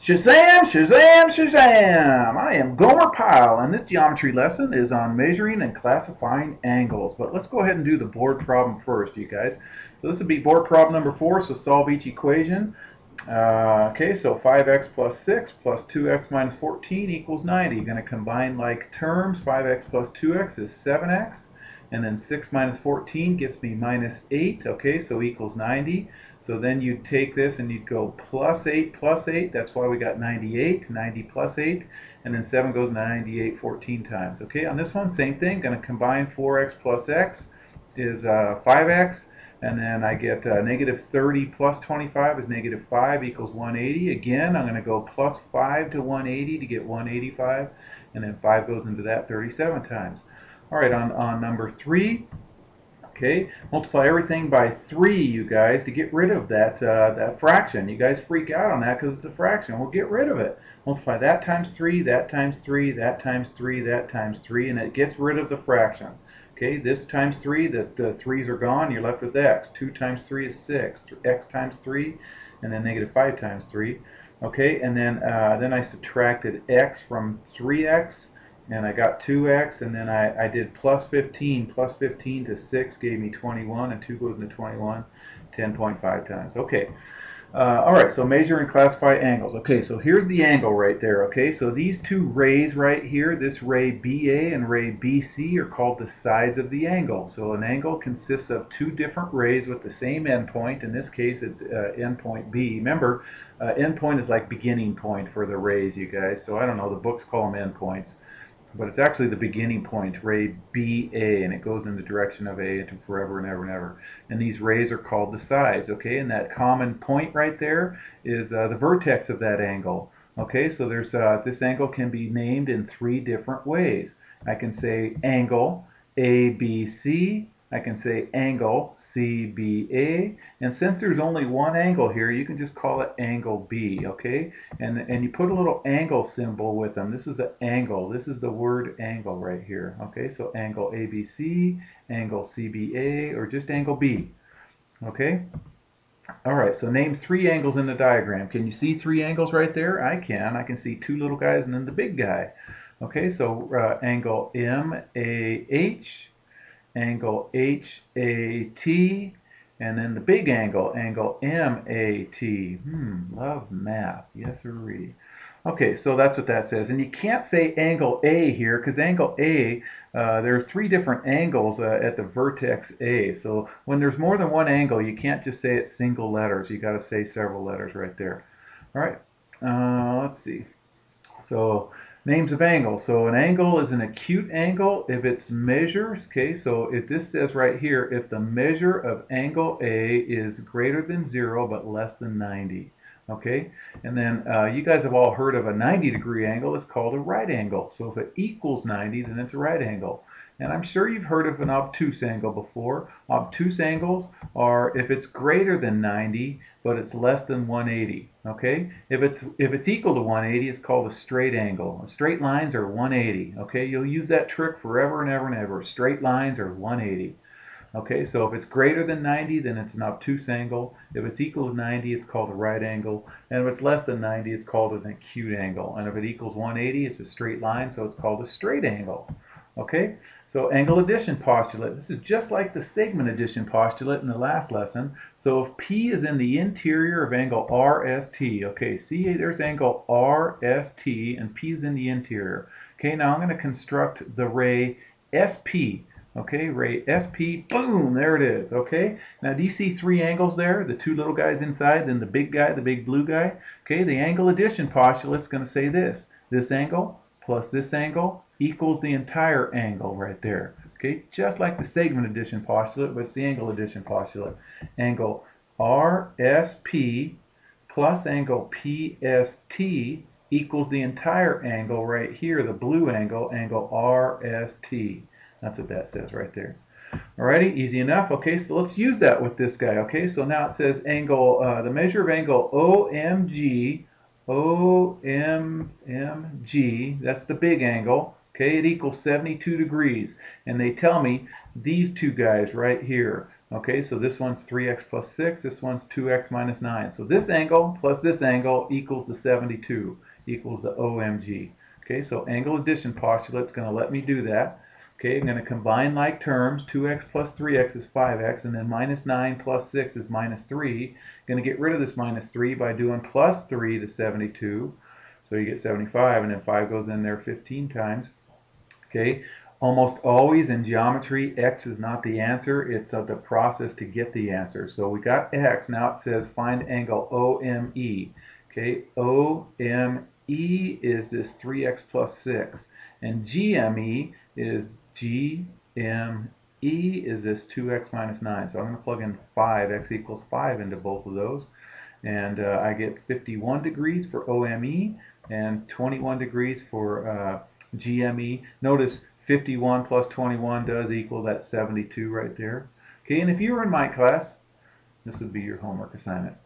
Shazam, Shazam, Shazam! I am Gomer Pyle, and this geometry lesson is on measuring and classifying angles. But let's go ahead and do the board problem first, you guys. So this would be board problem number four, so solve each equation. Uh, okay, so 5x plus 6 plus 2x minus 14 equals 90. You're Going to combine like terms. 5x plus 2x is 7x. And then 6 minus 14 gets me minus 8. Okay, so equals 90. So then you'd take this and you'd go plus 8 plus 8. That's why we got 98. 90 plus 8. And then 7 goes to 98 14 times. Okay, on this one, same thing. Going to combine 4x plus x is uh, 5x. And then I get uh, negative 30 plus 25 is negative 5 equals 180. Again, I'm going to go plus 5 to 180 to get 185. And then 5 goes into that 37 times. All right, on, on number 3, okay, multiply everything by 3, you guys, to get rid of that, uh, that fraction. You guys freak out on that because it's a fraction. We'll get rid of it. Multiply that times 3, that times 3, that times 3, that times 3, and it gets rid of the fraction. Okay, this times 3, the, the 3's are gone, you're left with x. 2 times 3 is 6, x times 3, and then negative 5 times 3. Okay, and then, uh, then I subtracted x from 3x, and I got 2x, and then I, I did plus 15. Plus 15 to 6 gave me 21, and 2 goes into 21, 10.5 times. Okay. Uh, all right, so measure and classify angles. Okay, so here's the angle right there. Okay, so these two rays right here, this ray BA and ray BC, are called the sides of the angle. So an angle consists of two different rays with the same endpoint. In this case, it's uh, endpoint B. Remember, uh, endpoint is like beginning point for the rays, you guys. So I don't know, the books call them endpoints but it's actually the beginning point, ray BA, and it goes in the direction of A to forever and ever and ever. And these rays are called the sides, okay? And that common point right there is uh, the vertex of that angle. Okay, so there's uh, this angle can be named in three different ways. I can say angle ABC, I can say angle CBA, and since there's only one angle here, you can just call it angle B, okay? And, and you put a little angle symbol with them. This is an angle. This is the word angle right here, okay? So angle ABC, angle CBA, or just angle B, okay? All right, so name three angles in the diagram. Can you see three angles right there? I can. I can see two little guys and then the big guy. Okay, so uh, angle MAH, angle HAT, and then the big angle, angle MAT. Hmm, love math. Yes, sirree. Okay, so that's what that says. And you can't say angle A here because angle A, uh, there are three different angles uh, at the vertex A. So when there's more than one angle, you can't just say it's single letters. you got to say several letters right there. All right, uh, let's see. So names of angles. So an angle is an acute angle if its measures, okay, so if this says right here, if the measure of angle A is greater than 0 but less than 90. Okay, and then uh, you guys have all heard of a 90 degree angle. It's called a right angle. So if it equals 90, then it's a right angle. And I'm sure you've heard of an obtuse angle before. Obtuse angles are if it's greater than 90, but it's less than 180. Okay? If it's if it's equal to 180, it's called a straight angle. Straight lines are 180. Okay? You'll use that trick forever and ever and ever. Straight lines are 180. Okay, so if it's greater than 90, then it's an obtuse angle. If it's equal to 90, it's called a right angle. And if it's less than 90, it's called an acute angle. And if it equals 180, it's a straight line, so it's called a straight angle. Okay, so angle addition postulate. This is just like the segment addition postulate in the last lesson. So if P is in the interior of angle RST, okay, see there's angle RST and P is in the interior. Okay, now I'm going to construct the ray SP. Okay, ray SP, boom, there it is. Okay, now do you see three angles there? The two little guys inside, then the big guy, the big blue guy. Okay, the angle addition postulate is going to say this. This angle plus this angle equals the entire angle right there. Okay, just like the segment addition postulate, but it's the angle addition postulate. Angle RSP plus angle PST equals the entire angle right here, the blue angle, angle RST. That's what that says right there. Alrighty, easy enough. Okay, so let's use that with this guy. Okay, so now it says angle, uh, the measure of angle OMG, OMG, that's the big angle, Okay, it equals 72 degrees. And they tell me these two guys right here, Okay, so this one's 3x plus 6, this one's 2x minus 9. So this angle plus this angle equals the 72, equals the OMG. Okay, so angle addition postulate's going to let me do that. Okay, I'm going to combine like terms. 2x plus 3x is 5x, and then minus 9 plus 6 is minus 3. I'm going to get rid of this minus 3 by doing plus 3 to 72. So you get 75, and then 5 goes in there 15 times. Okay, almost always in geometry, x is not the answer. It's uh, the process to get the answer. So we got x. Now it says find angle OME. Okay, OME is this 3x plus 6. And GME is GME is this 2x minus 9. So I'm going to plug in 5, x equals 5 into both of those. And uh, I get 51 degrees for OME and 21 degrees for uh, GME. Notice 51 plus 21 does equal that 72 right there. Okay, and if you were in my class, this would be your homework assignment.